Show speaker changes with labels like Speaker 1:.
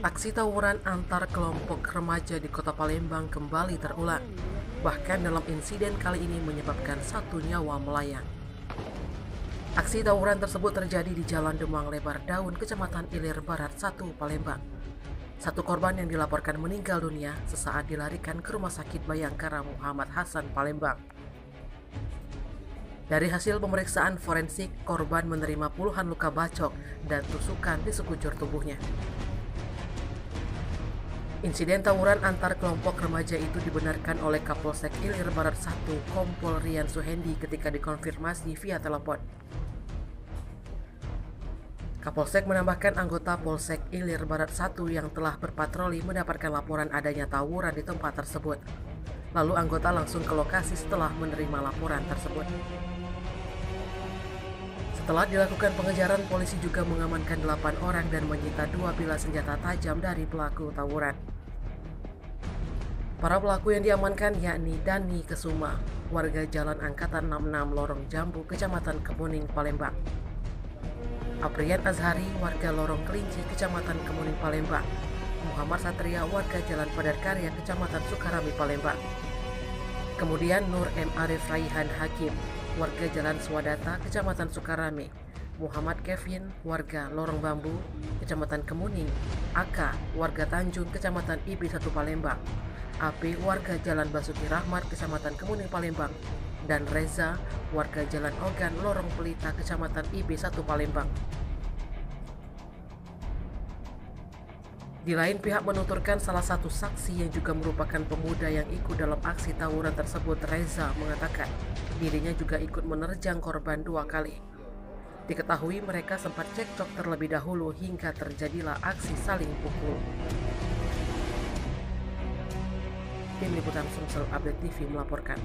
Speaker 1: Aksi tawuran antar kelompok remaja di kota Palembang kembali terulang. Bahkan dalam insiden kali ini menyebabkan satu nyawa melayang. Aksi tawuran tersebut terjadi di Jalan Demang Lebar Daun, Kecamatan Ilir Barat 1, Palembang. Satu korban yang dilaporkan meninggal dunia sesaat dilarikan ke Rumah Sakit Bayangkara Muhammad Hasan, Palembang. Dari hasil pemeriksaan forensik, korban menerima puluhan luka bacok dan tusukan di sekujur tubuhnya. Insiden tawuran antar kelompok remaja itu dibenarkan oleh Kapolsek Ilir Barat 1 Kompol Rian Suhendi ketika dikonfirmasi via telepon. Kapolsek menambahkan anggota Polsek Ilir Barat 1 yang telah berpatroli mendapatkan laporan adanya tawuran di tempat tersebut. Lalu anggota langsung ke lokasi setelah menerima laporan tersebut. Setelah dilakukan pengejaran, polisi juga mengamankan 8 orang dan menyita dua bilah senjata tajam dari pelaku tawuran. Para pelaku yang diamankan yakni Dani Kesuma, warga Jalan Angkatan 66 Lorong Jambu, Kecamatan Kemuning, Palembang. Aprian Azhari, warga Lorong Kelinci, Kecamatan Kemuning, Palembang. Muhammad Satria, warga Jalan Padarkarya, Kecamatan Sukarami, Palembang. Kemudian Nur M. Arif Raihan Hakim, warga Jalan Swadata, Kecamatan Sukarami. Muhammad Kevin, warga Lorong Bambu, Kecamatan Kemuning. Aka, warga Tanjung, Kecamatan Ibi 1 Palembang. AP warga Jalan Basuki Rahmat, Kecamatan Kemuning, Palembang, dan Reza, warga Jalan Ogan, Lorong Pelita, Kecamatan IB 1 Palembang. Di lain pihak menuturkan salah satu saksi yang juga merupakan pemuda yang ikut dalam aksi tawuran tersebut, Reza, mengatakan dirinya juga ikut menerjang korban dua kali. Diketahui mereka sempat cekcok terlebih dahulu hingga terjadilah aksi saling pukul. Tim Liputan Sumsel Update TV melaporkan.